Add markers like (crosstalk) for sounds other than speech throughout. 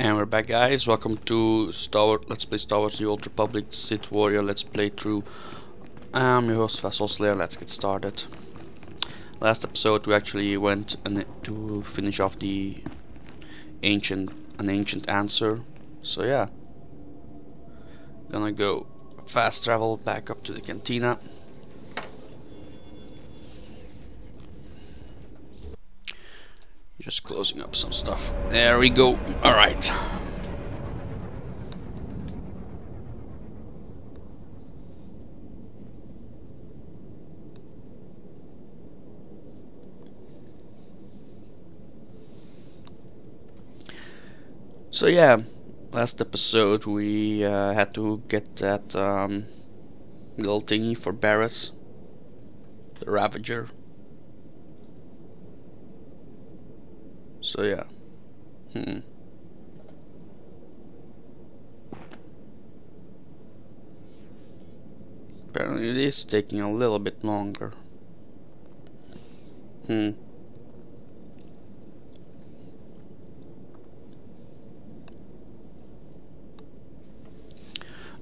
And we're back guys, welcome to Star Wars, Let's Play Star Wars The Old Republic Sith Warrior Let's Play through. I'm your host FastSoulSlayer, let's get started. Last episode we actually went to finish off the ancient, an ancient answer. So yeah. Gonna go fast travel back up to the cantina. Just closing up some stuff. There we go. Alright. So yeah, last episode we uh, had to get that um, little thingy for Baras, the Ravager. So yeah. Hmm. Apparently it is taking a little bit longer. Hmm.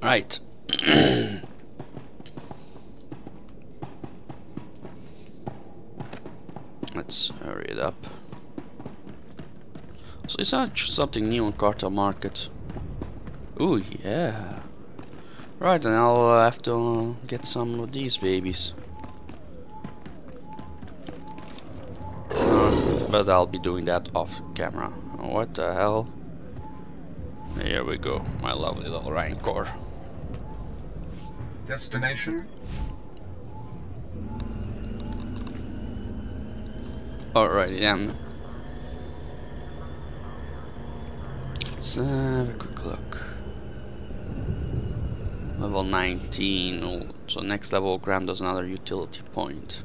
Right. (clears throat) Let's hurry it up. So is that something new on Cartel Market? Ooh, yeah. Right, and I'll uh, have to uh, get some of these babies. Uh, but I'll be doing that off camera. What the hell? Here we go, my lovely little Rancor. Destination? Alrighty then. Let's uh, have a quick look. Level 19. Oh, so next level Graham does another utility point.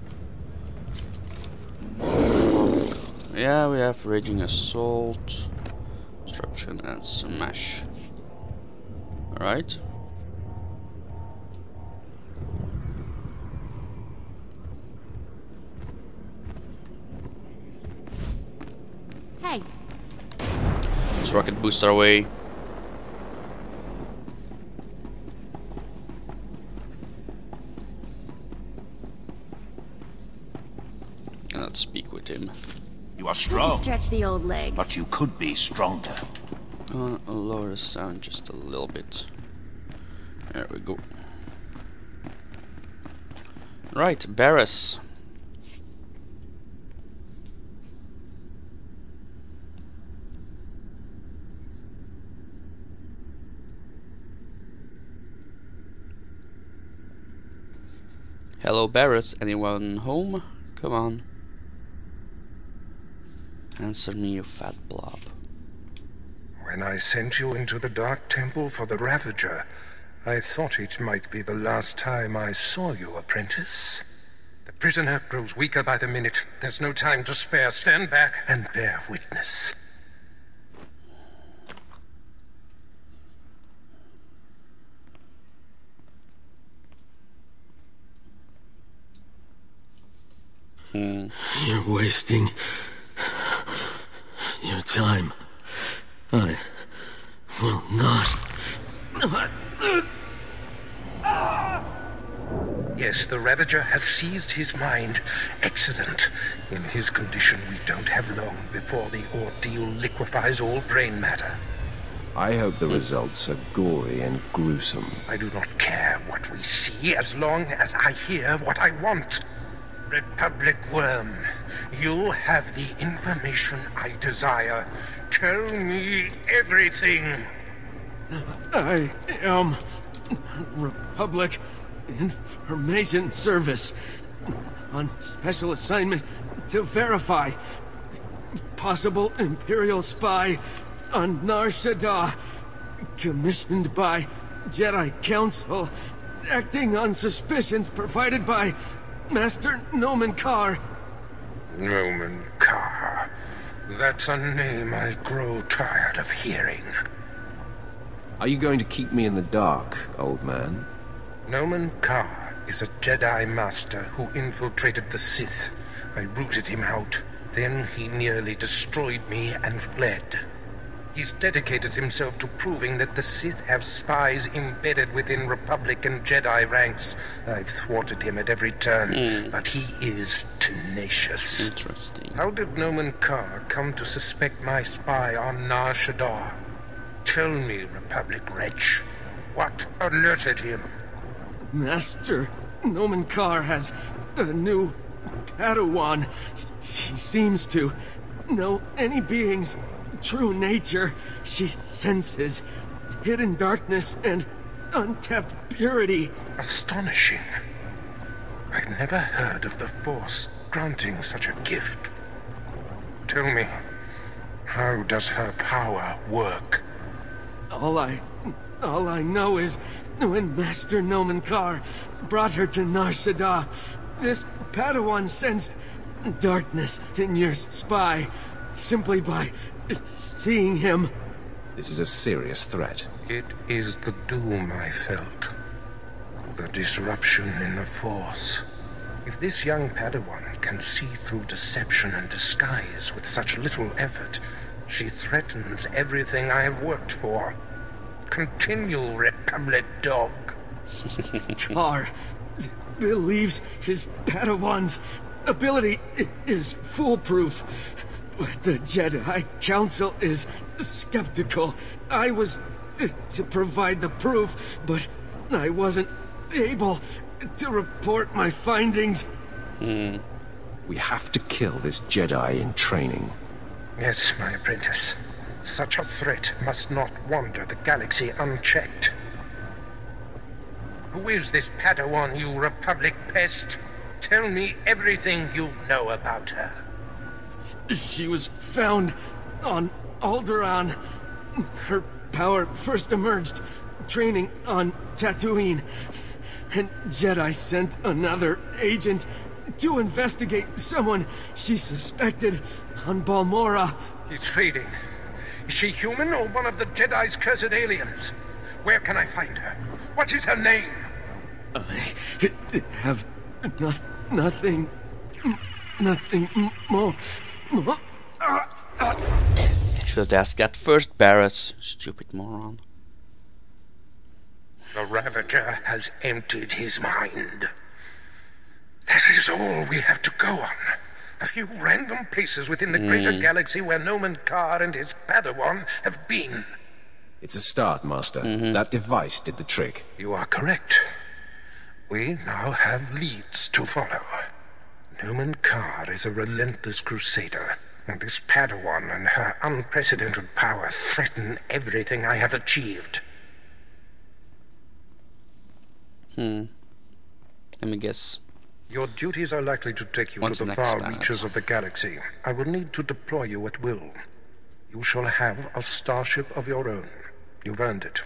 Yeah, we have Raging Assault, Disruption and Smash. Alright. Rocket boost our way. And let's speak with him. You are strong, stretch the old legs. but you could be stronger. Uh, lower the sound just a little bit. There we go. Right, Baras. Hello, Baras. Anyone home? Come on. Answer me, you fat blob. When I sent you into the Dark Temple for the Ravager, I thought it might be the last time I saw you, apprentice. The prisoner grows weaker by the minute. There's no time to spare. Stand back and bear witness. Hmm. You're wasting your time. I will not. Yes, the Ravager has seized his mind. Excellent. In his condition, we don't have long before the ordeal liquefies all brain matter. I hope the results are gory and gruesome. I do not care what we see as long as I hear what I want. Republic Worm, you have the information I desire. Tell me everything. I am Republic Information Service on special assignment to verify possible Imperial spy on Nar Shaddaa, commissioned by Jedi Council, acting on suspicions provided by Master Nomen Karr. Nomen Karr. That's a name I grow tired of hearing. Are you going to keep me in the dark, old man? Nomen Karr is a Jedi Master who infiltrated the Sith. I rooted him out. Then he nearly destroyed me and fled. He's dedicated himself to proving that the Sith have spies embedded within Republic and Jedi ranks. I've thwarted him at every turn, hmm. but he is tenacious. Interesting. How did Nomen Karr come to suspect my spy on Nar Shaddaa? Tell me, Republic wretch, what alerted him? Master Nomen Karr has a new Padawan. She seems to know any being's true nature. She senses hidden darkness and untapped purity. Astonishing. I'd never heard of the Force granting such a gift. Tell me, how does her power work? All I... all I know is when Master Nomen Karr brought her to Nar Shaddaa, this Padawan sensed darkness in your spy simply by seeing him. This is a serious threat. It is the doom I felt. The disruption in the Force. If this young Padawan can see through deception and disguise with such little effort, she threatens everything I have worked for. Continue, Republic dog. (laughs) Karr believes his Padawan's ability is foolproof. But the Jedi Council is skeptical. I was uh, to provide the proof, but I wasn't able to report my findings. We have to kill this Jedi in training. Yes, my apprentice. Such a threat must not wander the galaxy unchecked. Who is this Padawan, you Republic pest? Tell me everything you know about her. She was found on Alderaan. Her power first emerged training on Tatooine. And Jedi sent another agent to investigate someone she suspected on Balmora. He's fading. Is she human or one of the Jedi's cursed aliens? Where can I find her? What is her name? I have not, nothing, nothing more. More. Should ask that first, Barrett. Stupid moron. The Ravager has emptied his mind. That is all we have to go on. A few random places within the greater hmm. galaxy where Nomen Karr and his Padawan have been. It's a start, Master. Mm-hmm. That device did the trick. You are correct. We now have leads to follow. Nomen Karr is a relentless crusader, and this Padawan and her unprecedented power threaten everything I have achieved. Hmm. Let me guess. Your duties are likely to take you What's to the far Barrett? reaches of the galaxy. I will need to deploy you at will. You shall have a starship of your own. You've earned it.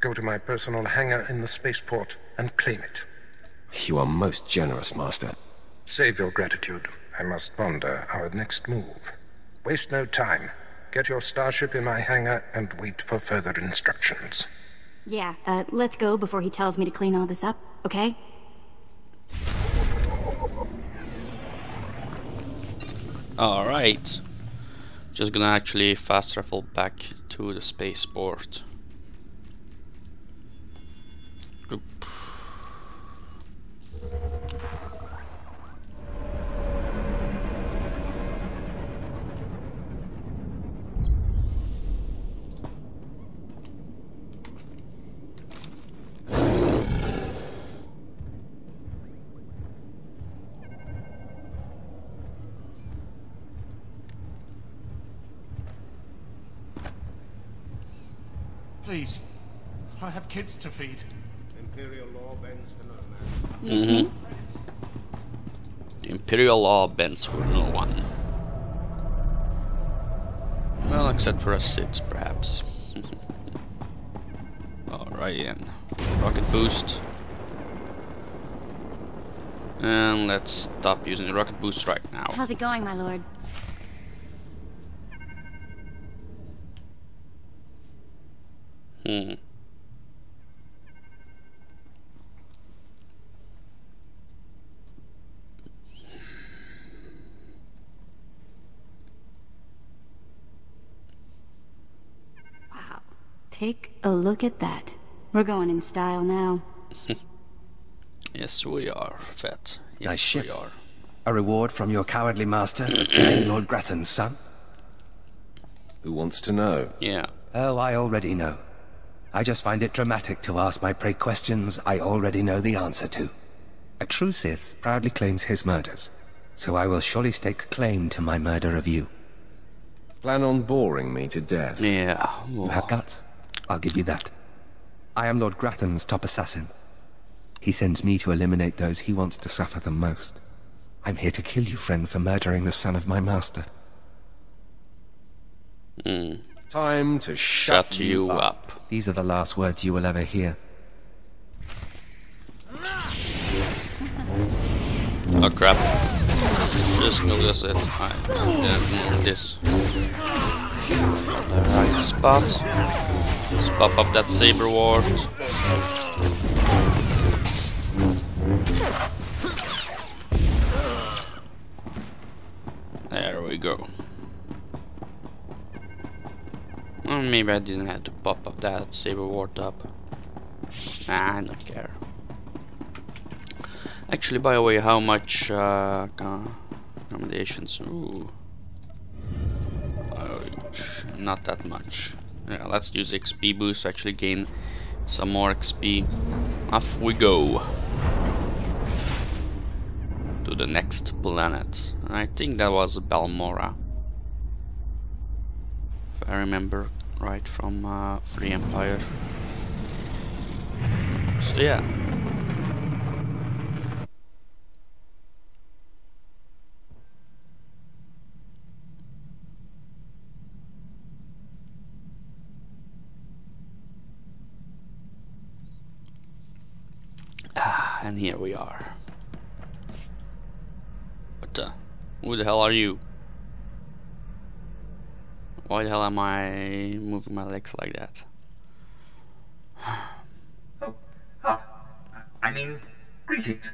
Go to my personal hangar in the spaceport and claim it. You are most generous, Master. Save your gratitude. I must ponder our next move. Waste no time. Get your starship in my hangar and wait for further instructions. Yeah, uh, let's go before he tells me to clean all this up, okay? Alright. Just gonna actually fast travel back to the spaceport. Please. I have kids to feed. Imperial law bends for no man. Mm-hmm. It's me? The Imperial law bends for no one. Well, except for us Sith, perhaps. (laughs) Alright then. Rocket boost. And let's stop using the rocket boost right now. How's it going, my lord? Hmm. Take a look at that. We're going in style now. (laughs) Yes, we are, Vette. Yes, Nice ship. we are. A reward from your cowardly master for killing Lord Grathan's son? Who wants to know? Yeah. Oh, I already know. I just find it dramatic to ask my prey questions I already know the answer to. A true Sith proudly claims his murders, so I will surely stake claim to my murder of you. Plan on boring me to death. Yeah. You have guts. I'll give you that. I am Lord Grathan's top assassin. He sends me to eliminate those he wants to suffer the most. I'm here to kill you, friend, for murdering the son of my master. Hmm. Time to shut, Shut you up. These are the last words you will ever hear. Oh crap. Just notice it. I didn't this. On the right spot. Let's pop up that saber ward. Maybe I didn't have to pop up that saber ward up. Nah, I don't care. Actually, by the way, how much uh, accommodations? Ooh. Not that much. Yeah, let's use XP boost. Actually, gain some more XP. Off we go to the next planet. I think that was Balmora, if I remember right from uh, Free Empire. So yeah. Ah, and here we are. What the? Who the hell are you? Why the hell am I moving my legs like that? Oh, ah, I mean, greetings.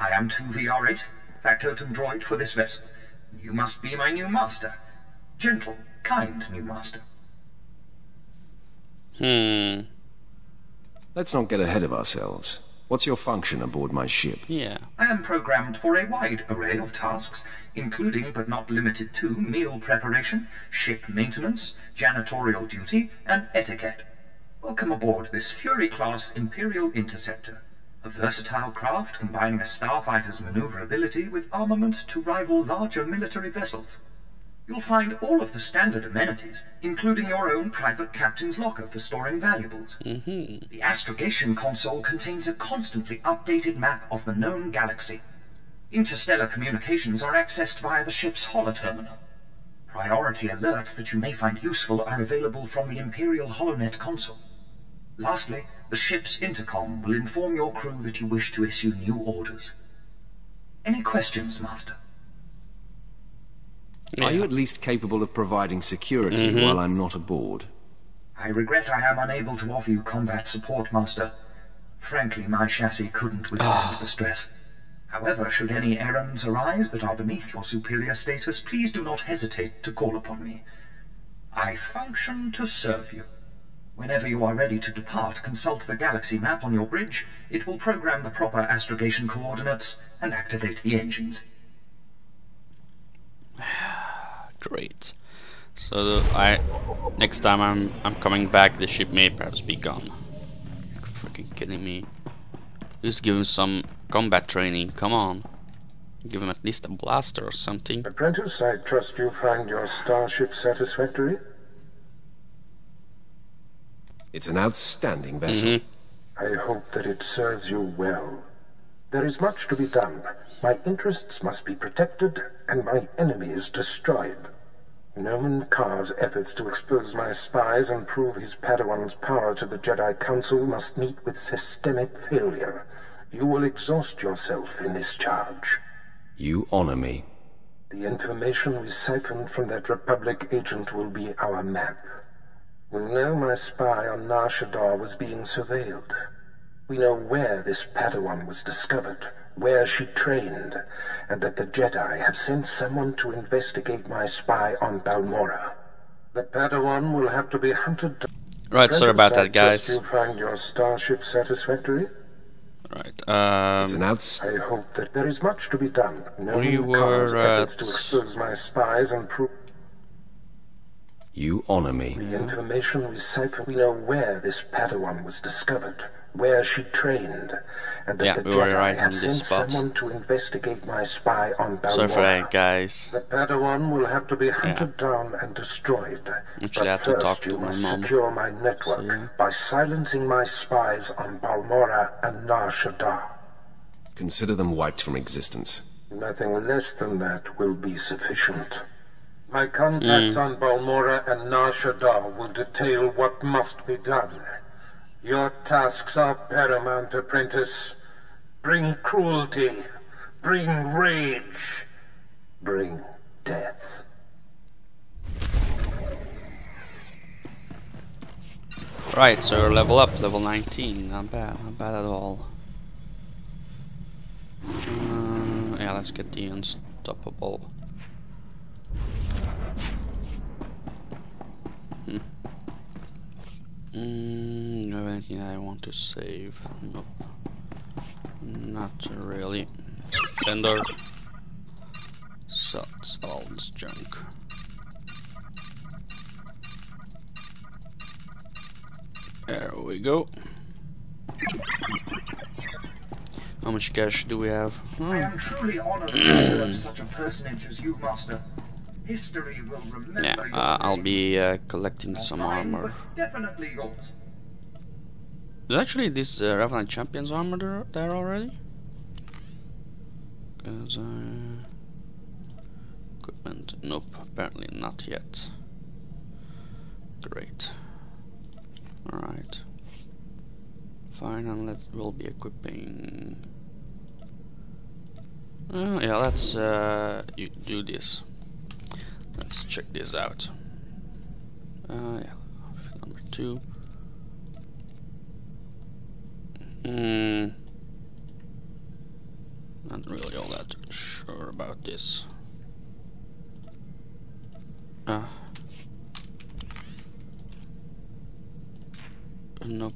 I am 2VR8, factotum droid for this vessel. You must be my new master. Gentle, kind new master. Hmm. Let's not get ahead of ourselves. What's your function aboard my ship? Yeah. I am programmed for a wide array of tasks, including but not limited to meal preparation, ship maintenance, janitorial duty, and etiquette. Welcome aboard this Fury-class Imperial Interceptor, a versatile craft combining a starfighter's maneuverability with armament to rival larger military vessels. You'll find all of the standard amenities, including your own private captain's locker for storing valuables. Mm-hmm. The astrogation console contains a constantly updated map of the known galaxy. Interstellar communications are accessed via the ship's holoterminal. Priority alerts that you may find useful are available from the Imperial HoloNet console. Lastly, the ship's intercom will inform your crew that you wish to issue new orders. Any questions, Master? Are you at least capable of providing security mm-hmm. while I'm not aboard? I regret I am unable to offer you combat support, Master. Frankly, my chassis couldn't withstand ah. the stress. However, should any errands arise that are beneath your superior status, please do not hesitate to call upon me. I function to serve you. Whenever you are ready to depart, consult the galaxy map on your bridge. It will program the proper astrogation coordinates and activate the engines. (sighs) (sighs) (sighs) Great. So I next time I'm I'm coming back, the ship may perhaps be gone. You're freaking kidding me. Just give him some combat training. Come on. Give him at least a blaster or something. Apprentice, I trust you find your starship satisfactory? It's an outstanding vessel. Mm-hmm. I hope that it serves you well. There is much to be done. My interests must be protected, and my enemies destroyed. Nomen Karr's efforts to expose my spies and prove his Padawan's power to the Jedi Council must meet with systemic failure. You will exhaust yourself in this charge. You honor me. The information we siphoned from that Republic agent will be our map. We know my spy on Nar Shaddaa was being surveilled. We know where this Padawan was discovered, where she trained, and that the Jedi have sent someone to investigate my spy on Balmora. The Padawan will have to be hunted down. Right, sorry about that, guys. you find your starship satisfactory? Right. Um, It's an outs. I hope that there is much to be done. No We one comes were efforts at- to expose my spies and prove You honor me. the information we cipher. We know where this Padawan was discovered, where she trained, and that Yeah, the we Jedi right have sent spot. someone to investigate my spy on Balmora. sorry for that, guys. The Padawan will have to be hunted down and destroyed. Actually, I but have to first talk to you my must mom. secure my network by silencing my spies on Balmora and Nar Shaddaa. Consider them wiped from existence. Nothing less than that will be sufficient. My contacts hmm. on Balmora and Nar Shaddaa will detail what must be done. Your tasks are paramount, apprentice. Bring cruelty. Bring rage. Bring death. Right, so level up, level 19. Not bad, not bad at all. Uh, yeah, let's get the unstoppable. Hmm. Mm, no anything I want to save? Nope. Not really. Fender. So, sell all this junk. There we go. How much cash do we have? I Oh, am truly honored to serve such a personage as you, Master. History will remember yeah, uh, I'll be uh, collecting some armor. Definitely yours. Is actually this uh, Revenant Champions armor there, there already? Cause uh, equipment, nope, apparently not yet. Great. Alright. Fine, and let's we'll be equipping. Uh, yeah, let's uh, you do this. Let's check this out. Uh, yeah, number two. Hmm. Not really all that sure about this. Ah. Nope.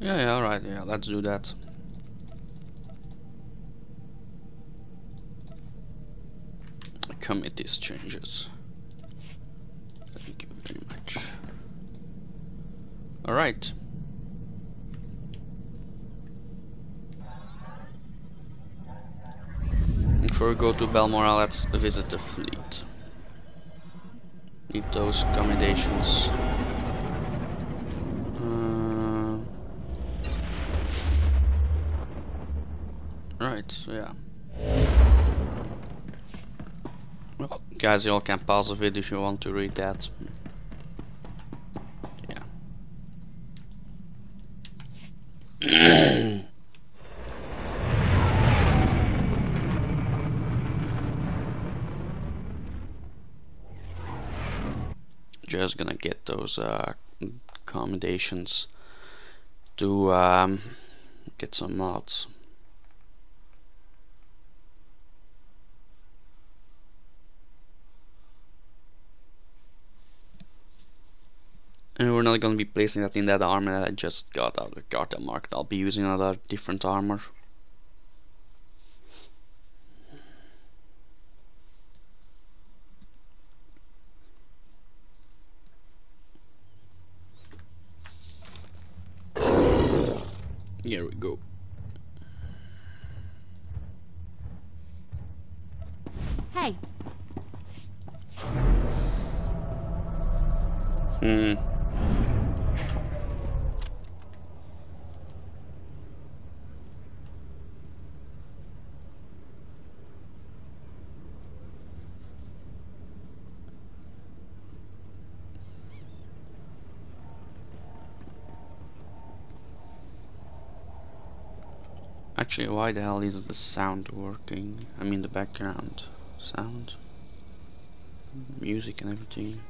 Yeah, yeah, alright, yeah, let's do that. Committees changes. Thank you very much. Alright. Before we go to Balmora, let's visit the fleet. Need those accommodations. Uh, right, so yeah. Guys, you all can pause the video if you want to read that. Yeah. (coughs) Just gonna get those uh, accommodations to um, get some mods. And we're not gonna be placing that in that armor that I just got out of the Cartel market. I'll be using another different armor. Here we go. Hey, Hmm. Actually, why the hell isn't the sound working? I mean the background sound, music and everything.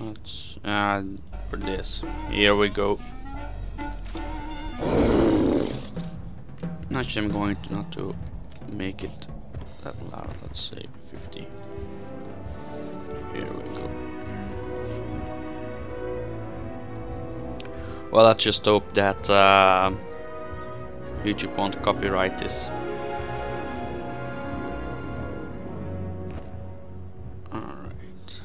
Let's add for this. Here we go. Actually, I'm going to not to make it that loud? Let's say 50. Here we go. Well, let's just hope that uh, YouTube won't copyright this. Alright.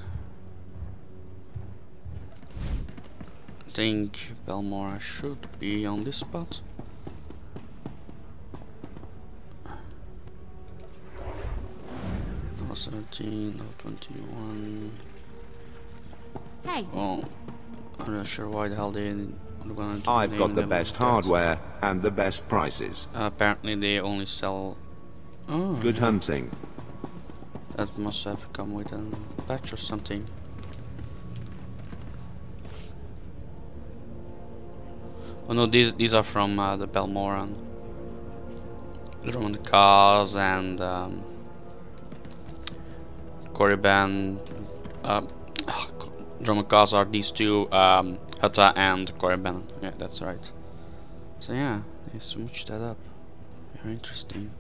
I think Balmora should be on this spot. No 17, no 21. Hey. Well, I'm not sure why the hell they I've got the best hardware and the best prices. Uh, apparently they only sell... Oh, Good hunting. that must have come with a patch or something. Oh no, these these are from uh, the Balmoran. Dromund Kaas and um, Korriban. Uh, Dromund Kaas are these two, um, Hutta and Korriban. Yeah, that's right. So yeah, they switched that up. Very interesting.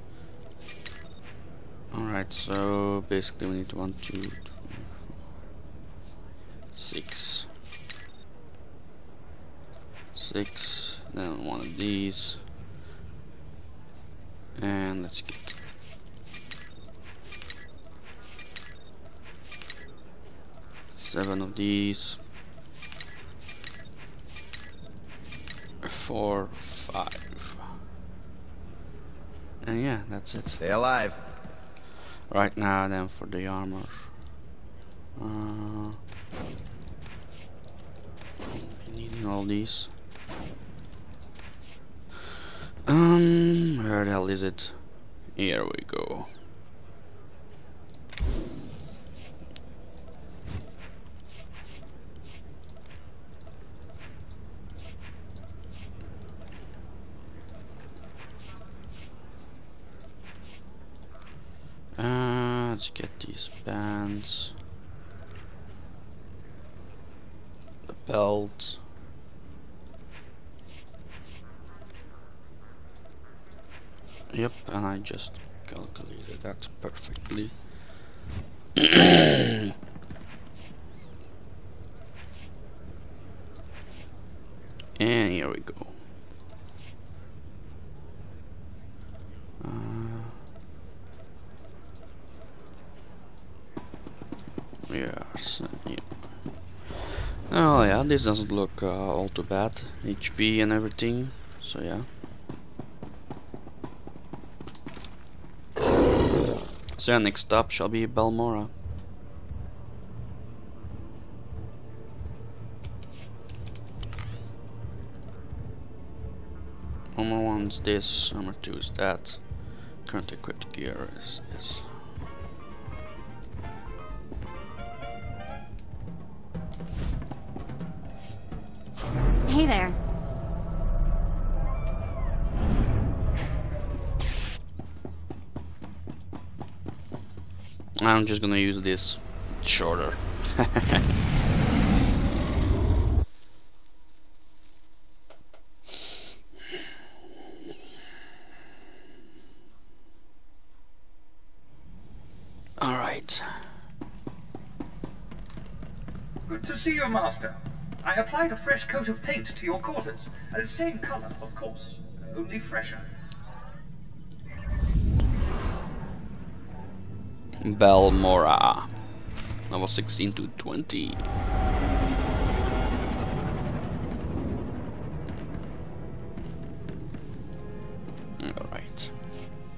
Alright, so basically we need one, two, six. Six, then one of these. And let's get seven of these. Four, five. And yeah, that's it. Stay alive. Right now then for the armor. Uh, needing all these. Um, where the hell is it? Here we go. Uh, let's get these bands. The belt. Yep, and I just calculated that perfectly. (clears throat) and here we go. Uh, Yes. Yeah. Oh yeah, this doesn't look uh, all too bad. HP and everything. So yeah. So yeah, next stop shall be Balmora. Armor one's this, armor two is that. Current equipped gear is this. I'm just gonna use this shorter. (laughs) Alright. Good to see you, Master. I applied a fresh coat of paint to your quarters. Uh, same color, of course, only fresher. Balmora. Level 16 to 20. Alright.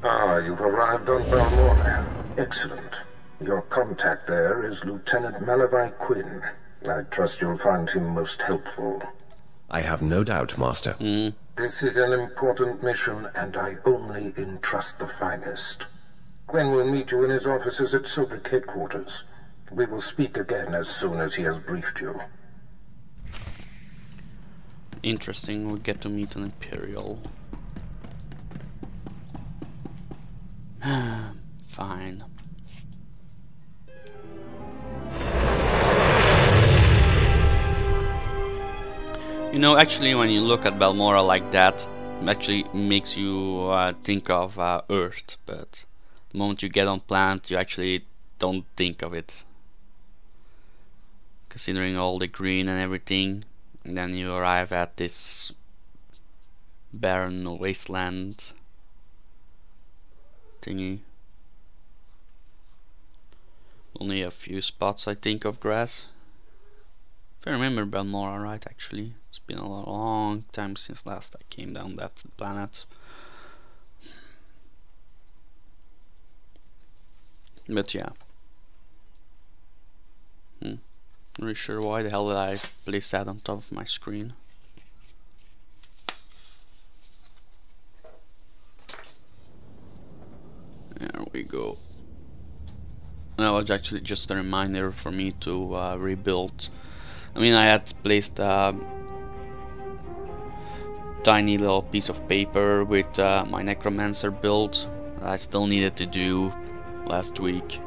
Ah, you've arrived on Balmora. Excellent. Your contact there is Lieutenant Malavai Quinn. I trust you'll find him most helpful. I have no doubt, Master. This is an important mission, and I only entrust the finest. Quinn will meet you in his offices at Sobrik headquarters. We will speak again as soon as he has briefed you. Interesting, we get to meet an Imperial. (sighs) Fine. You know, actually, when you look at Balmora like that, actually makes you uh, think of uh, Earth, but The moment you get on planet, you actually don't think of it. Considering all the green and everything, and then you arrive at this barren wasteland thingy. Only a few spots I think of grass. If I remember Balmora right actually. It's been a long time since last I came down that planet. But yeah. Hmm. Not really sure why the hell did I place that on top of my screen. There we go. That was actually just a reminder for me to uh, rebuild. I mean, I had placed a tiny little piece of paper with uh, my necromancer build I still needed to do last week.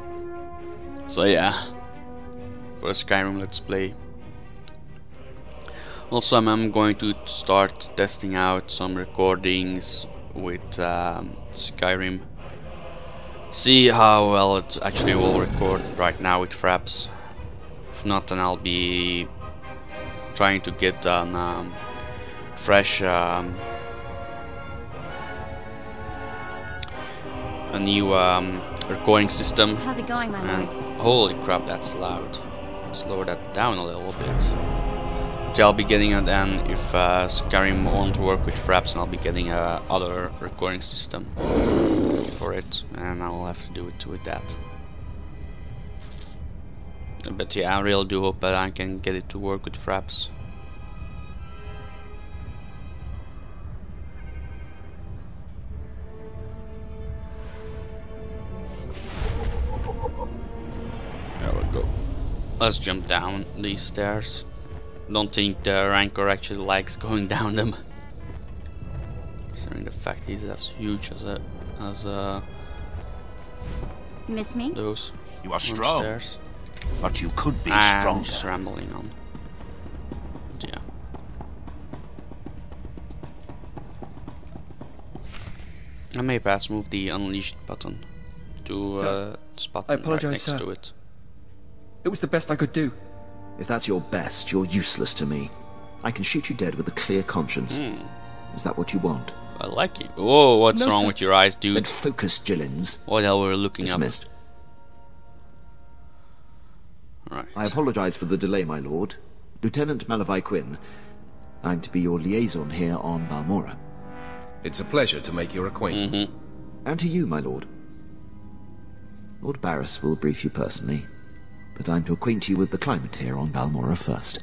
So yeah, for a Skyrim Let's Play. Also, I'm going to start testing out some recordings with um, Skyrim see how well it actually will record right now with Fraps. If not, then I'll be trying to get an um, fresh um, a new um, recording system. How's it going, my and lord? holy crap, that's loud. Let's lower that down a little bit. But yeah, I'll be getting it then if uh, Skyrim won't work with Fraps, and I'll be getting a other recording system for it, and I'll have to do it with that. But yeah, I really do hope that I can get it to work with Fraps. Go. Let's jump down these stairs. Don't think the Rancor actually likes (laughs) going down them. Considering the fact he's as huge as a as uh Miss me? those You are strong, stairs. but you could be I'm stronger. just rambling on. But yeah. I may perhaps move the unleashed button to Sir, uh, spot I apologize, right next sir. to it. It was the best I could do. If that's your best, you're useless to me. I can shoot you dead with a clear conscience. Hmm. Is that what you want? I like it. Whoa, what's No, wrong sir. with your eyes, dude? Then dude? focus, Gillins. What the hell were you looking Dismissed. up? Right. I apologize for the delay, my lord. Lieutenant Malavai Quinn. I'm to be your liaison here on Balmora. It's a pleasure to make your acquaintance. Mm-hmm. And to you, my lord. Lord Baras will brief you personally, but I'm to acquaint you with the climate here on Balmora first.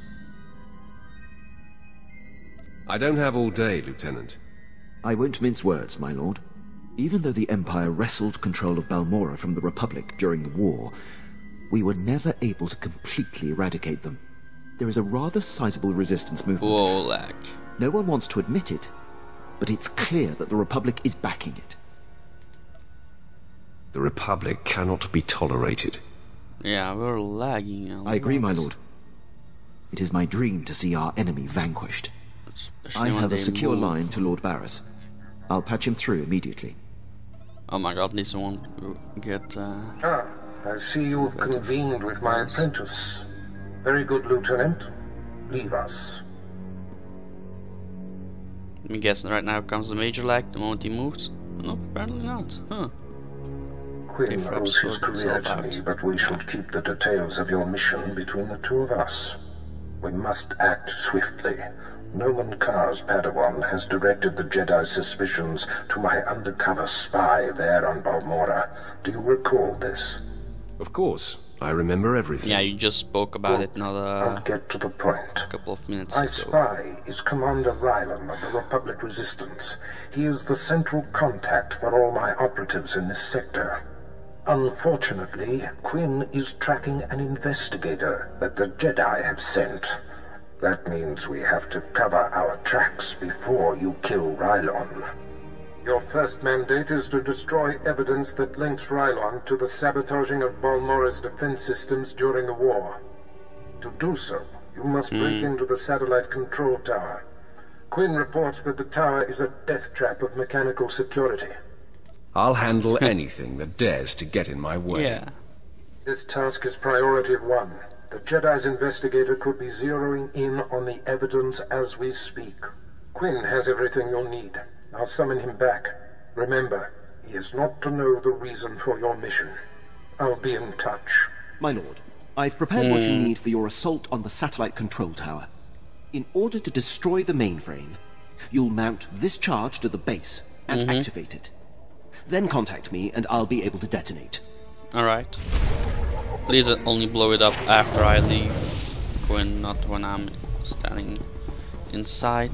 I don't have all day, Lieutenant. I won't mince words, my lord. Even though the Empire wrestled control of Balmora from the Republic during the war, we were never able to completely eradicate them. There is a rather sizable resistance movement. Whoa, lag. No one wants to admit it, but it's clear that the Republic is backing it. The Republic cannot be tolerated. Yeah, we're lagging. a I agree, my lord. It is my dream to see our enemy vanquished. Especially I have a secure move. line to Lord Baras. I'll patch him through immediately. Oh my god, this won't get. Uh, Ah, I see you've convened with my apprentice. Very good, Lieutenant. Leave us. let me guess. Right now comes the major lag the moment he moves. No, apparently not. Huh. Quinn owes his career to me, but we should keep the details of your mission between the two of us. We must act swiftly. Nomen Karr's Padawan has directed the Jedi's suspicions to my undercover spy there on Balmora. Do you recall this? Of course, I remember everything. Yeah, you just spoke about it not I'll get to the point. A couple of minutes My ago. spy is Commander Rylon of the Republic Resistance. He is the central contact for all my operatives in this sector. Unfortunately, Quinn is tracking an investigator that the Jedi have sent. That means we have to cover our tracks before you kill Rylon. Your first mandate is to destroy evidence that links Rylon to the sabotaging of Balmora's defense systems during the war. To do so, you must break Hmm. into the satellite control tower. Quinn reports that the tower is a death trap of mechanical security. I'll handle (laughs) anything that dares to get in my way. Yeah. This task is priority one. The Jedi's investigator could be zeroing in on the evidence as we speak. Quinn has everything you'll need. I'll summon him back. Remember, he is not to know the reason for your mission. I'll be in touch. My lord, I've prepared what you Hmm. need for your assault on the satellite control tower. In order to destroy the mainframe, you'll mount this charge to the base and Mhm. activate it. Then contact me and I'll be able to detonate. Alright. Please uh, only blow it up after I leave. When not when I'm standing inside.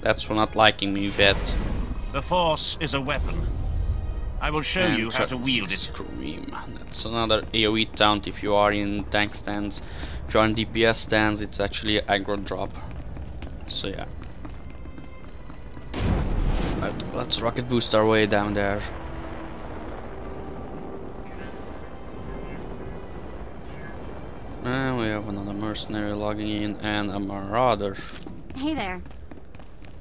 That's for not liking me, Vette. The Force is a weapon. I will show And you how to wield it. Scream. That's another AoE taunt if you are in tank stance. If you are in DPS stance, it's actually aggro drop. So yeah. But let's rocket boost our way down there. And we have another mercenary logging in and a marauder. Hey there.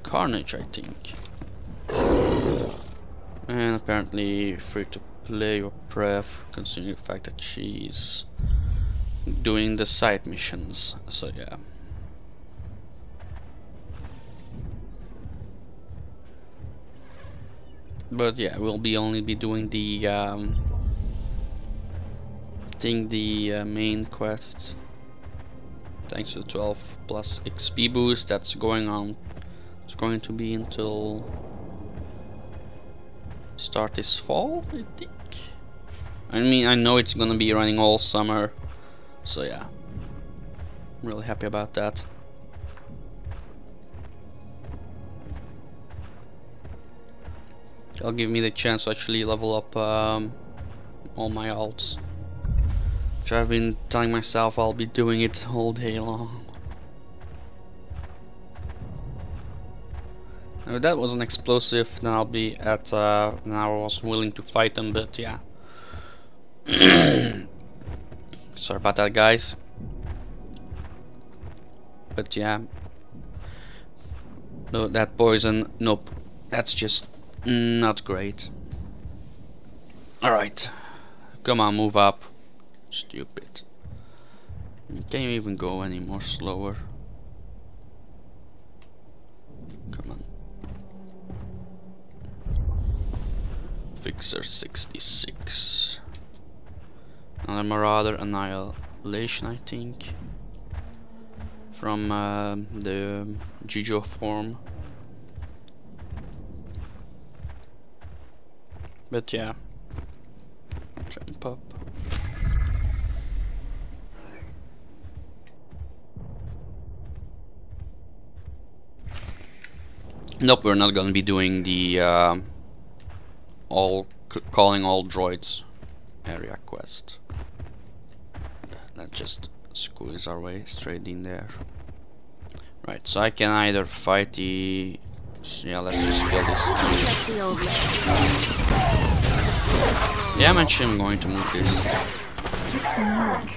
Carnage, I think. And apparently free to play or pref, considering the fact that she's doing the side missions. So yeah. But yeah, we'll be only be doing the um, I think the uh, main quests. Thanks to the 12 plus XP boost that's going on. It's going to be until start this fall, I think. I mean, I know it's gonna be running all summer, so yeah. I'm really happy about that. It'll give me the chance to actually level up um, all my alts. Which I've been telling myself I'll be doing it all day long. If that was an explosive, then I'll be at, uh, now I was willing to fight them, but yeah. (coughs) Sorry about that, guys. But yeah. No, that poison, nope. That's just not great. Alright. Come on, move up. Stupid. Can you even go any more slower? Come on. Fixer 66. Another Marauder Annihilation, I think. From uh, the Jijo form. But yeah. Jump up. Nope, we're not gonna be doing the uh, all calling all droids area quest. Let's just squeeze our way straight in there. Right, so I can either fight the yeah, let's just kill this. Yeah, I'm actually I'm going to move this. Took some work.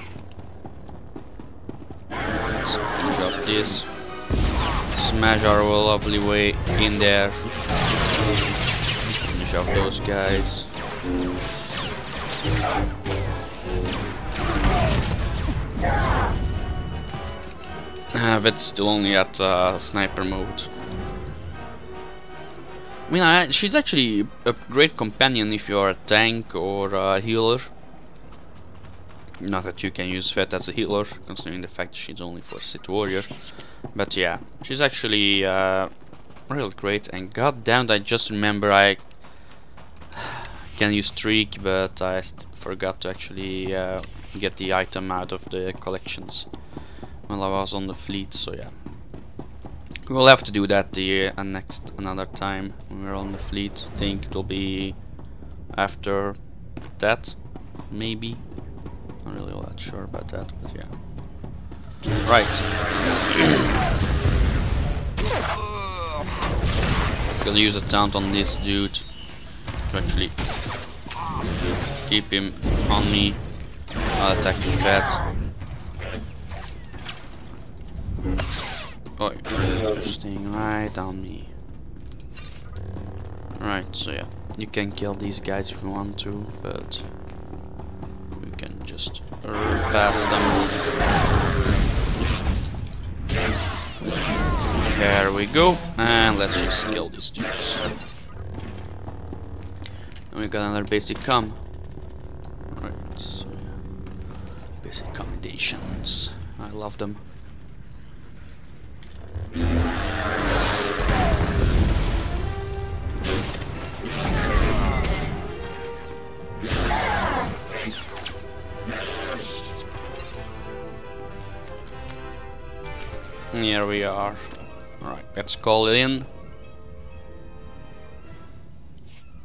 Let's finish up this. Smash our lovely way in there. Finish up those guys. Uh, but still only at uh, sniper mode. I mean, I, she's actually a great companion if you are a tank or a healer. Not that you can use Vette as a healer, considering the fact she's only for Sith Warrior. But yeah, she's actually uh, real great. And goddamn, I just remember I (sighs) can use Streak, but I forgot to actually uh, get the item out of the collections while I was on the fleet. So yeah, we'll have to do that the uh, next another time when we're on the fleet. I think it'll be after that, maybe. Not really all that sure about that, but yeah. Right. (coughs) Gonna use a taunt on this dude to actually keep him on me. Attack with that. Oh, you're staying right on me. Right, so yeah, you can kill these guys if you want to, but we can just pass them. There we go, and let's just kill these dudes. And we got another basic com. Right, so yeah. Basic commendations. I love them. We are. Alright, let's call it in.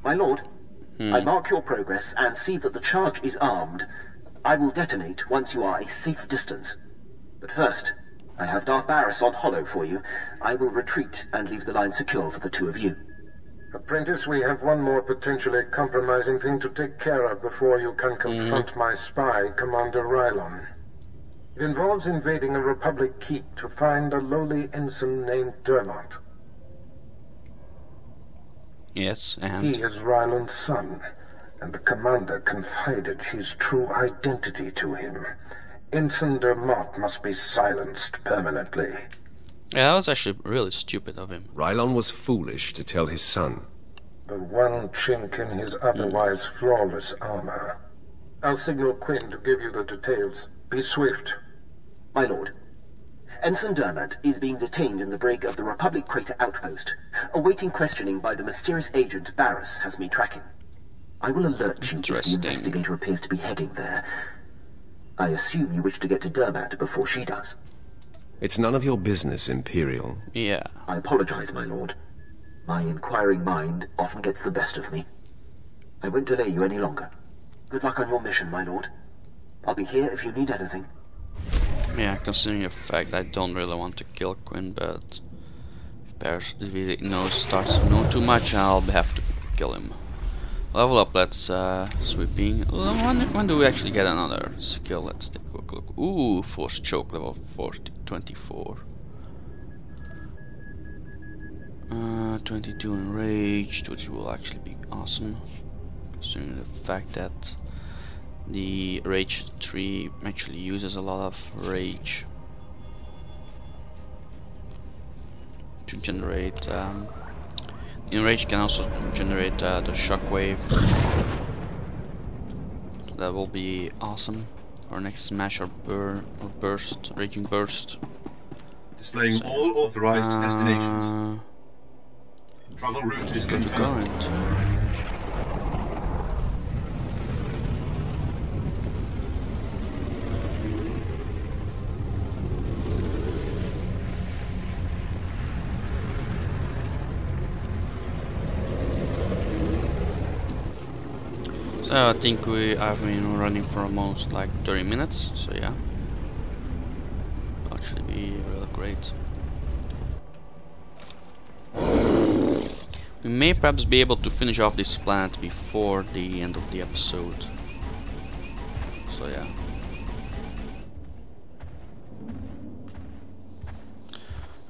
My lord, Hmm. I mark your progress and see that the charge is armed. I will detonate once you are a safe distance. But first, I have Darth Baras on holo for you. I will retreat and leave the line secure for the two of you. Apprentice, we have one more potentially compromising thing to take care of before you can confront my spy, Commander Rylon. It involves invading a Republic keep to find a lowly ensign named Dermot. Yes, and He is Rylon's son, and the commander confided his true identity to him. Ensign Dermot must be silenced permanently. yeah, that was actually really stupid of him. Rylon was foolish to tell his son. The one chink in his otherwise flawless armor. I'll signal Quinn to give you the details. Be swift. My lord, Ensign Dermot is being detained in the brig of the Republic Crater Outpost, awaiting questioning by the mysterious agent Baras has me tracking. I will alert you if the investigator appears to be heading there. I assume you wish to get to Dermot before she does. It's none of your business, Imperial. Yeah. I apologize, my lord. My inquiring mind often gets the best of me. I won't delay you any longer. Good luck on your mission, my lord. I'll be here if you need anything. Yeah, considering the fact I don't really want to kill Quinn, but if if he knows starts to know too much, I'll have to kill him. Level up, let's uh, sweeping. When, when do we actually get another skill? Let's take a quick look. Ooh, force choke level 40, 24. Uh, 22 in rage, which will actually be awesome. Considering the fact that the rage tree actually uses a lot of rage to generate um, in rage can also generate uh, the shockwave that will be awesome our next smash or burn or burst raging burst Displaying So, all authorized destinations. uh, Travel route is confirmed. So I think we have been running for almost like 30 minutes, so yeah. Actually be really great. We may perhaps be able to finish off this planet before the end of the episode. So yeah.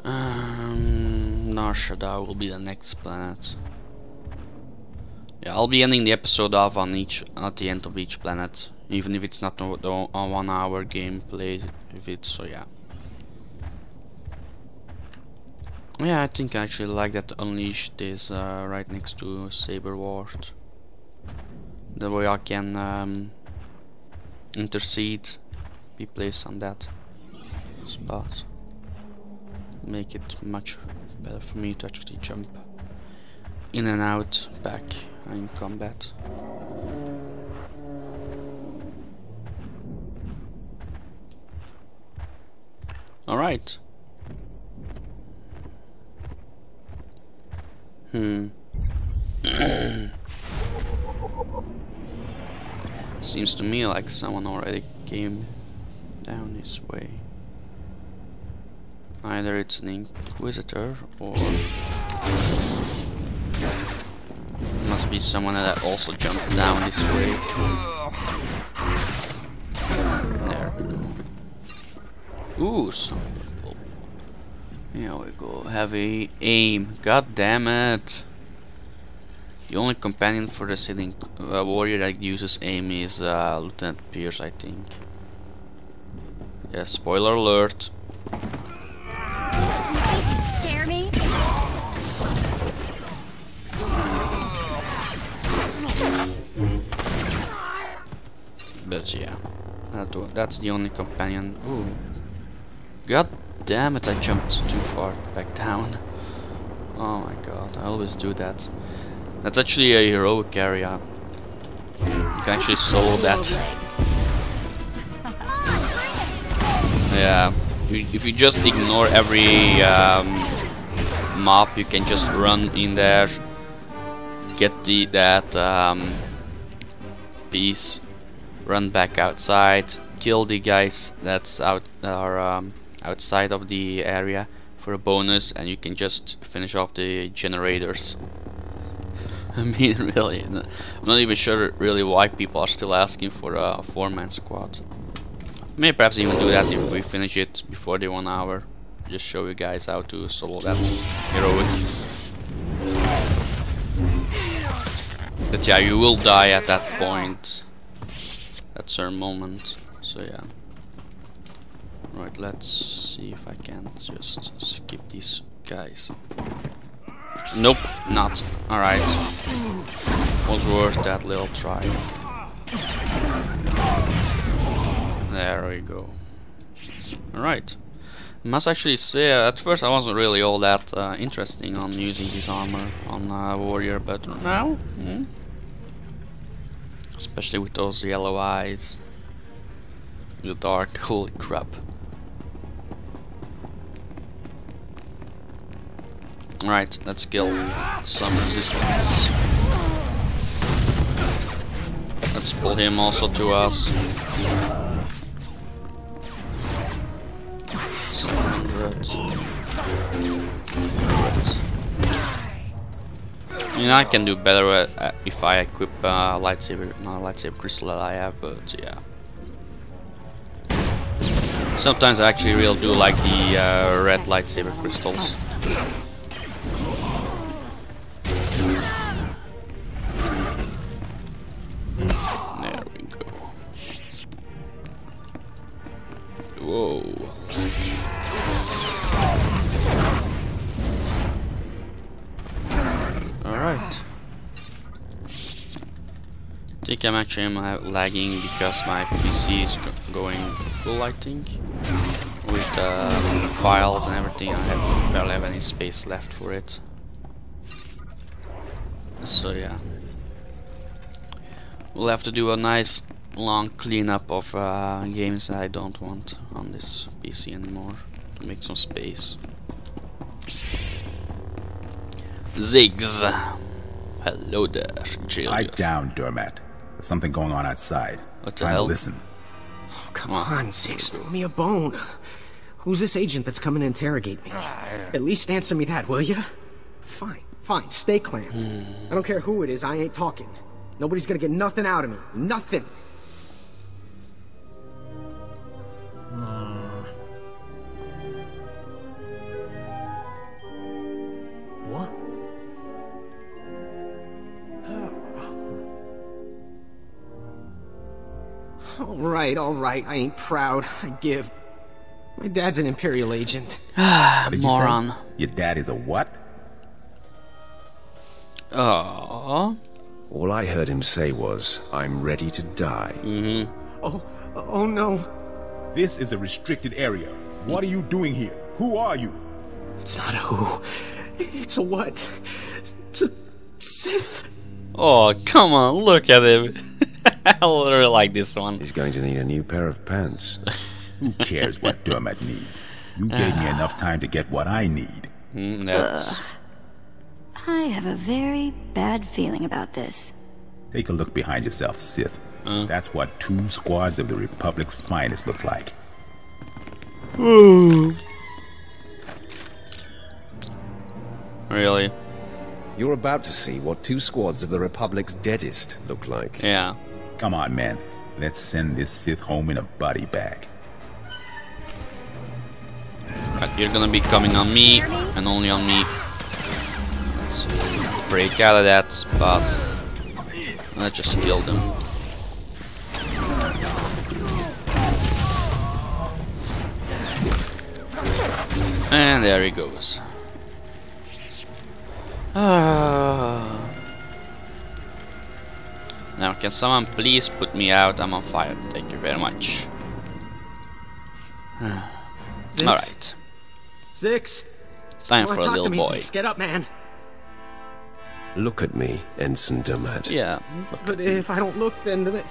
Um, Nar Shaddaa will be the next planet. Yeah, I'll be ending the episode off on each at the end of each planet, even if it's not a, a one-hour gameplay. If it's so, yeah. Yeah, I think I actually like that Unleashed is uh, right next to Saber Ward. The way I can um, intercede, be placed on that spot. Make it much better for me to actually jump in and out back in combat. Alright. Hmm. (coughs) Seems to me like someone already came down this way. Either it's an inquisitor or must be someone that also jumped down this way. There. Ooh, some Here we go. Heavy aim. God damn it. The only companion for the sitting uh, warrior that uses aim is uh, Lieutenant Pierce, I think. Yeah, spoiler alert. But yeah, that, that's the only companion. Ooh. God damn it, I jumped too far back down. Oh my god, I always do that. That's actually a heroic area. You can actually solo that. (laughs) Yeah, if you just ignore every um, mob, you can just run in there, get the that um, piece, run back outside, kill the guys that's out are um, outside of the area for a bonus, and you can just finish off the generators. (laughs) I mean, (laughs) really, I'm not even sure really why people are still asking for a four-man squad. May perhaps even do that if we finish it before the one hour. Just show you guys how to solo that heroic. But yeah, you will die at that point. At certain moment. So yeah. Right, let's see if I can just skip these guys. Nope, not. Alright. Was worth that little try. There we go. Alright. Must actually say, uh, at first I wasn't really all that uh, interesting on using this armor on uh, Warrior, but now, hmm? Especially with those yellow eyes, the dark, holy crap. Alright, let's kill some resistance. Let's pull him also to us. 700. I mean, I can do better at- if I equip uh, lightsaber, not a lightsaber crystal that I have, but yeah. Sometimes I actually really do like the uh, red lightsaber crystals. Think I'm actually uh, lagging because my PC is going full, I think. With uh, files and everything, I have barely have any space left for it. So yeah. We'll have to do a nice long cleanup of uh, games that I don't want on this PC anymore to make some space. Zix. Hello there, Julius. Pipe down, Dermot. There's something going on outside. What the Trying hell? to listen. Oh, Come on, Six, throw me a bone. Who's this agent that's coming to interrogate me? At least answer me that, will you? Fine, fine, stay clamped. Hmm. I don't care who it is, I ain't talking. Nobody's gonna get nothing out of me. Nothing. All right, all right, I ain't proud. I give. My dad's an Imperial agent. (sighs) Ah, What did you say? moron. Your dad is a what? Aww. All I heard him say was, I'm ready to die. Mm-hmm. Oh, oh no. This is a restricted area. What are you doing here? Who are you? It's not a who. It's a what? It's a Sith. Oh, come on, look at him. (laughs) I (laughs) literally like this one. He's going to need a new pair of pants. Who cares what Dermot needs? You gave me enough time to get what I need. Mm, that's... I have a very bad feeling about this. Take a look behind yourself, Sith. That's what two squads of the Republic's finest looks like. Really? You're about to see what two squads of the Republic's deadest look like. Yeah. Come on, man. Let's send this Sith home in a body bag. Right, you're gonna be coming on me, and only on me. Let's break out of that, but let's just kill them. And there he goes. Ah. Now, can someone please put me out? I'm on fire. Thank you very much. (sighs) Zix? Alright. Zix. Time Well, for a little to me, boy. Zix. Get up, man. Look at me, Ensign Dermot. Yeah. But if I don't look, then the-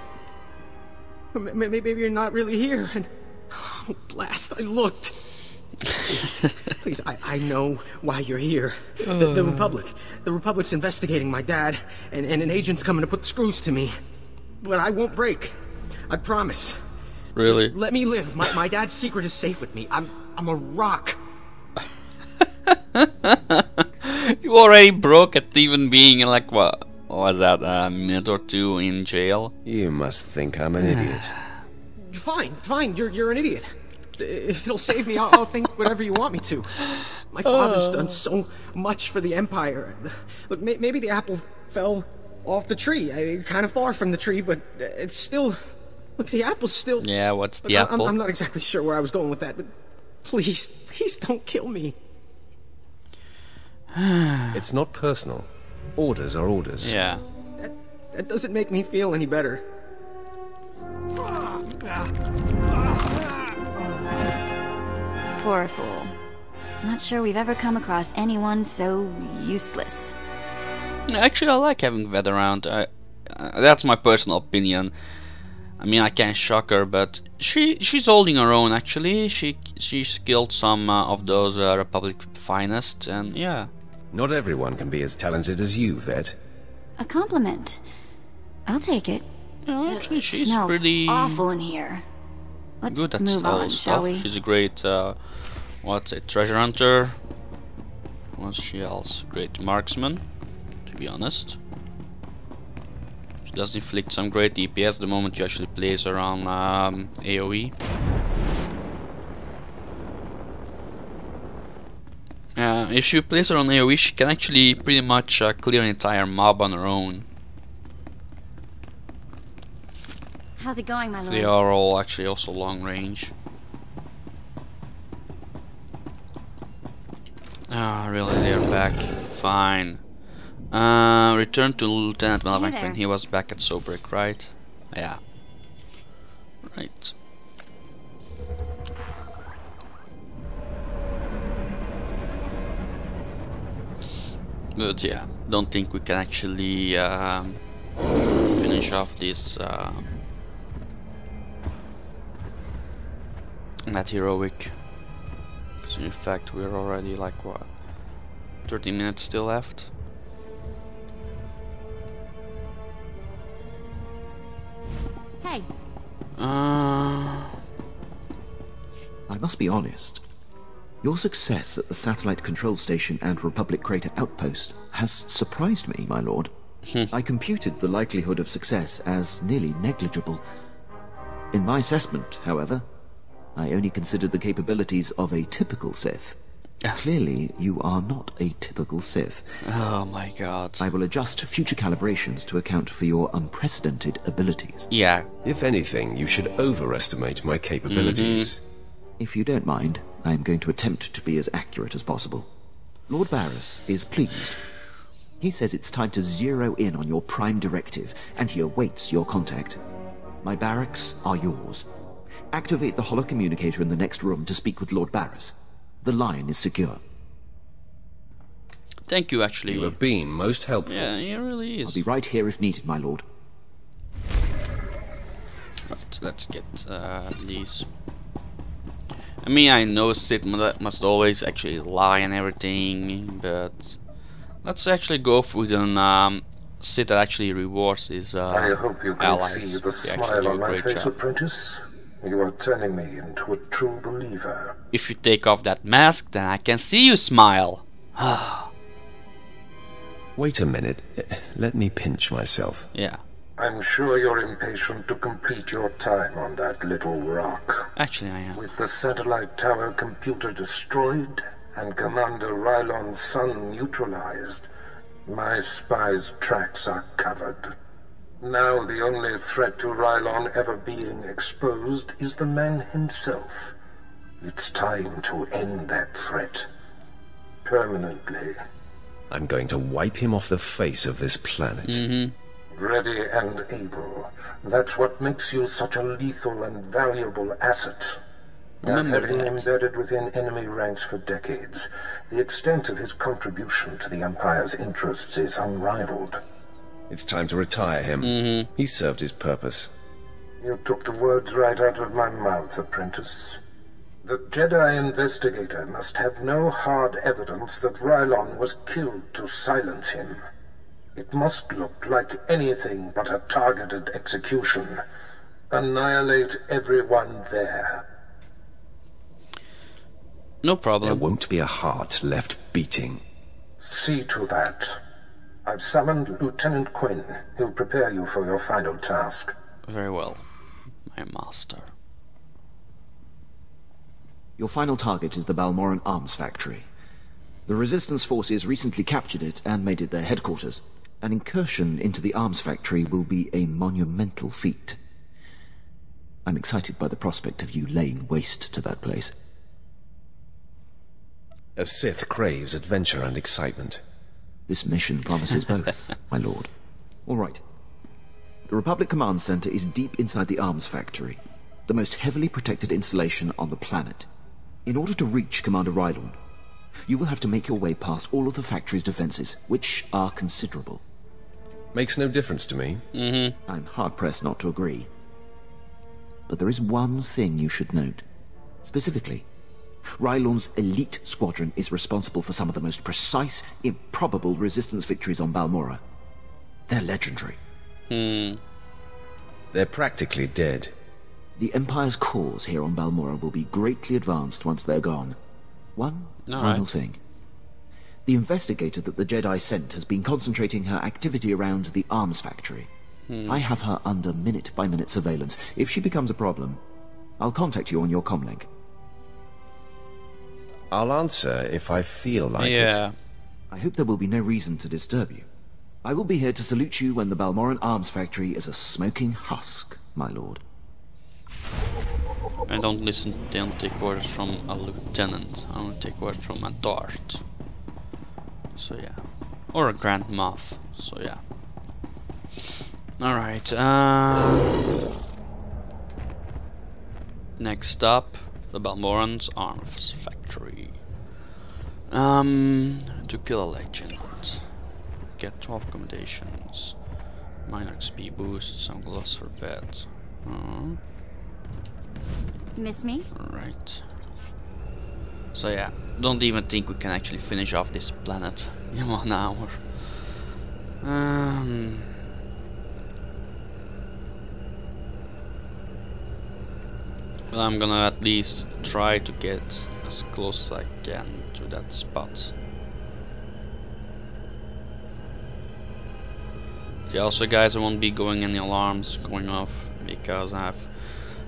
m- m- maybe you're not really here. And (sighs) oh, blast, I looked. Please, please, I, I know why you're here. The, the Uh. Republic. The Republic's investigating my dad, and, and an agent's coming to put the screws to me. But I won't break. I promise. Really? Let me live. My, my dad's secret is safe with me. I'm I'm a rock. (laughs) you already broke at even being like what? what was that a minute or two in jail? You must think I'm an idiot. (sighs) Fine, fine. You're you're an idiot. If it'll save me, I'll, I'll think whatever you want me to. My father's uh. done so much for the Empire. Look, may, maybe the apple fell off the tree, I, kind of far from the tree, but it's still. Look, the apple's still. Yeah, what's the Look, I- I'm, apple? I'm not exactly sure where I was going with that, but please, please don't kill me. (sighs) it's not personal. Orders are orders. Yeah. That doesn't make me feel any better. Ah. Poor fool. Not sure we've ever come across anyone so useless. Actually, I like having Vette around. I, uh, that's my personal opinion. I mean, I can't shock her, but she she's holding her own. Actually, she she's killed some uh, of those uh, Republic finest, and yeah. Not everyone can be as talented as you, Vette. A compliment. I'll take it. Yeah, actually, It she's smells pretty awful in here. Let's good at move all on, stuff. shall we? She's a great, uh, what's it, treasure hunter. What's she else? Great marksman, to be honest. She does inflict some great DPS the moment you actually place her on um, AoE. Uh, if you place her on AoE, she can actually pretty much uh, clear an entire mob on her own. How's it going, my lord? They are all actually also long range. Ah, really? They're back. Fine. Uh, return to Lieutenant there. when he was back at Sobrik, right? Yeah. Right. But yeah, don't think we can actually um, finish off this um, that heroic. So in fact, we're already like what, 30 minutes still left. Hey, Uh, I must be honest. Your success at the Satellite Control Station and Republic Crater Outpost has surprised me, my lord. I computed the likelihood of success as nearly negligible. In my assessment, however, I only considered the capabilities of a typical Sith. Ah. Clearly, you are not a typical Sith. oh my god. I will adjust future calibrations to account for your unprecedented abilities. Yeah. If anything, you should overestimate my capabilities. Mm-hmm. If you don't mind, I am going to attempt to be as accurate as possible. Lord Baras is pleased. He says it's time to zero in on your prime directive, and he awaits your contact. My barracks are yours. Activate the holocommunicator in the next room to speak with Lord Baras. The line is secure. Thank you, actually. You have been most helpful. Yeah, it really is. I'll be right here if needed, my lord. Right, let's get uh, these. I mean, I know Sith must always actually lie and everything, but let's actually go with an um, Sith that actually rewards his uh, I hope you can allies. see the smile on my face, job. apprentice. You are turning me into a true believer. If you take off that mask, then I can see you smile. (sighs) Wait a minute. Let me pinch myself. yeah. I'm sure you're impatient to complete your time on that little rock. Actually, I am. With the satellite tower computer destroyed and Commander Rylon's son neutralized, my spy's tracks are covered. Now the only threat to Rylon ever being exposed is the man himself. It's time to end that threat. Permanently. I'm going to wipe him off the face of this planet. Mm-hmm. Ready and able. That's what makes you such a lethal and valuable asset. I've had him embedded within enemy ranks for decades. The extent of his contribution to the Empire's interests is unrivaled. It's time to retire him. Mm-hmm. He served his purpose. You took the words right out of my mouth, apprentice. The Jedi investigator must have no hard evidence that Rylon was killed to silence him. It must look like anything but a targeted execution. Annihilate everyone there. No problem. There won't be a heart left beating. See to that. I've summoned Lieutenant Quinn. He'll prepare you for your final task. Very well, my master. Your final target is the Balmoran Arms Factory. The Resistance forces recently captured it and made it their headquarters. An incursion into the arms factory will be a monumental feat. I'm excited by the prospect of you laying waste to that place. A Sith craves adventure and excitement. This mission promises both, my lord. All right. The Republic Command Center is deep inside the arms factory, the most heavily protected installation on the planet. In order to reach Commander Rylon, you will have to make your way past all of the factory's defenses, which are considerable. Makes no difference to me. Mm-hmm. I'm hard-pressed not to agree. But there is one thing you should note. Specifically, Rylon's elite squadron is responsible for some of the most precise, improbable resistance victories on Balmora. They're legendary. Hmm. They're practically dead. The Empire's cause here on Balmora will be greatly advanced once they're gone. One All final right. thing. The investigator that the Jedi sent has been concentrating her activity around the arms factory. Hmm. I have her under minute-by-minute surveillance. If she becomes a problem, I'll contact you on your comlink. I'll answer if I feel like it. yeah. I hope there will be no reason to disturb you. I will be here to salute you when the Balmoran arms factory is a smoking husk, my lord. I don't listen. Don't take orders from a lieutenant. I don't take orders from a dart. So yeah, or a grand moff. So yeah. All right. Uh, next up, the Balmoran's arms factory. Um, to kill a legend. Get 12 commendations. Minor XP boost, some gloves for pet. Uh, Miss me? Right. So yeah, don't even think we can actually finish off this planet in one hour. Um, I'm gonna at least try to get as close as I can to that spot. Yeah, also guys, I won't be going any alarms going off because I've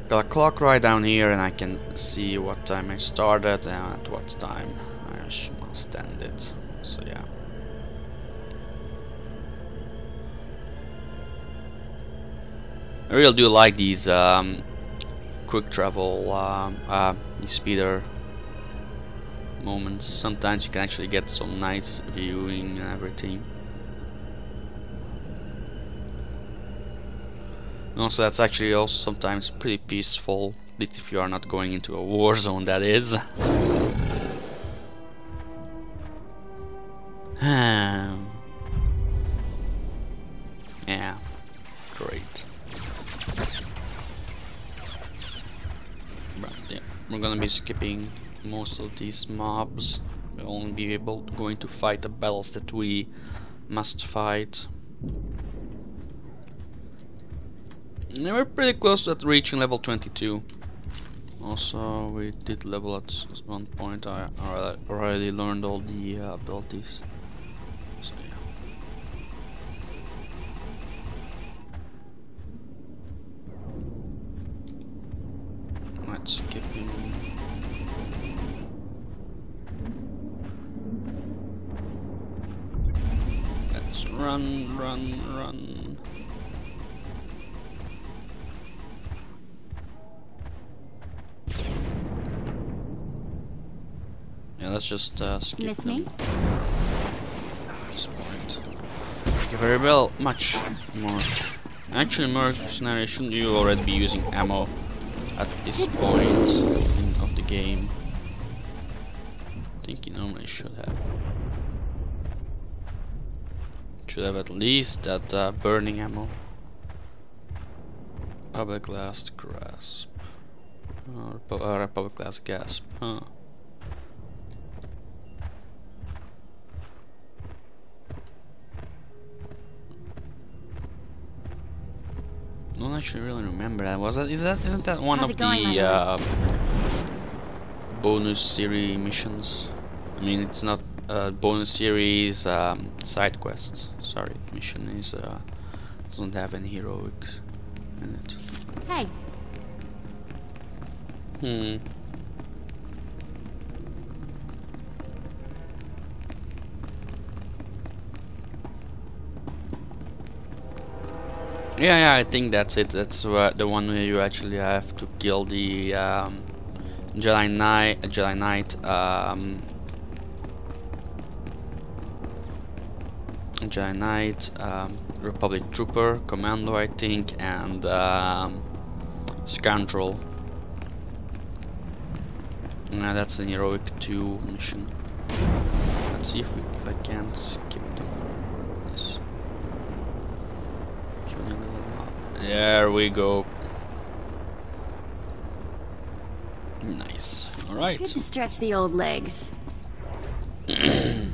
got a clock right down here and I can see what time I started and at what time I must end it. So yeah. I really do like these um, quick travel, um, uh, speeder moments. Sometimes you can actually get some nice viewing and everything. And Also, that's actually also sometimes pretty peaceful, if you are not going into a war (laughs) zone, that is. skipping most of these mobs. We'll only be able going to fight the battles that we must fight. And we're pretty close to reaching level 22. Also, we did level at one point. I already learned all the uh, abilities. So, yeah. Let's. Run, run, run. Yeah, let's just uh, skip Miss them. me? At this point. Thank you very well. Much more. Actually, mercenary, shouldn't you already be using ammo at this point of the game? I think you normally should have. Should have at least that uh, burning ammo. Public last grasp. Or pu- uh, public last gasp. Huh. don't actually really remember that. Was that is that isn't that one How's of going, the uh, bonus series missions? I mean, it's not uh, bonus series um, side quests. Sorry, mission is uh, doesn't have any heroics in it. Hey, Hmm. Yeah, yeah, I think that's it. That's uh, the one where you actually have to kill the um, Jedi Knight, Jedi Knight, um, Jedi Knight, um, Republic Trooper, Commando, I think, and um, Scoundrel. Yeah, that's an heroic 2 mission. Let's see if, we, if I can skip them. Yes. There we go. Nice. Alright. good to stretch the old legs. (clears throat)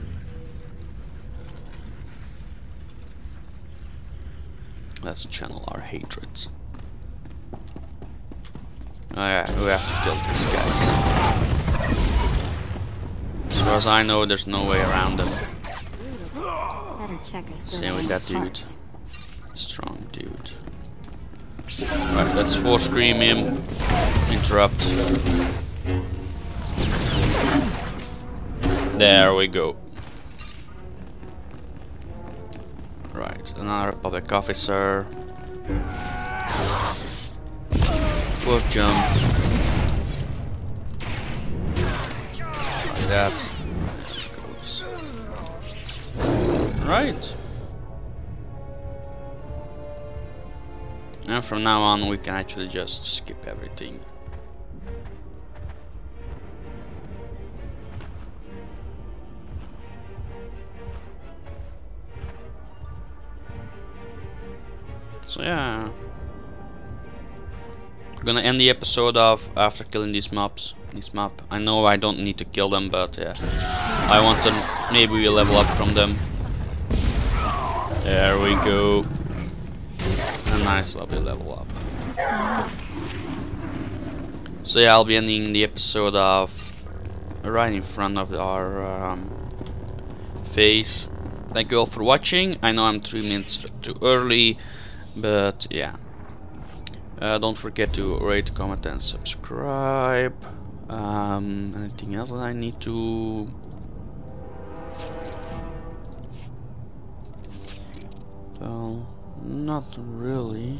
Let's channel our hatreds. Oh yeah, we have to kill these guys. As far as I know, there's no way around them. Better check us Same with that dude. Strong dude. Alright, let's force scream him. Interrupt. There we go. Another public officer. First jump. Like that. Goes. Right. And from now on we can actually just skip everything. Yeah. Gonna end the episode off after killing these mobs. This map. I know I don't need to kill them, but yeah. I want to. maybe we level up from them. There we go. A nice lovely level up. So yeah, I'll be ending the episode of right in front of our um, face. Thank you all for watching. I know I'm three minutes too early, but yeah. Uh, don't forget to rate, comment, and subscribe. Um, anything else that I need to? Well, not really.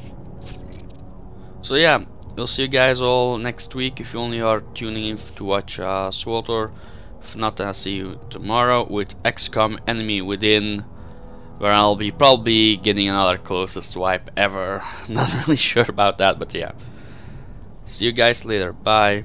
So yeah, we'll see you guys all next week if you only are tuning in to watch uh, SWTOR. If not, I'll see you tomorrow with XCOM Enemy Within, where I'll be probably getting another closest wipe ever. (laughs) not really sure about that, but yeah. See you guys later. Bye.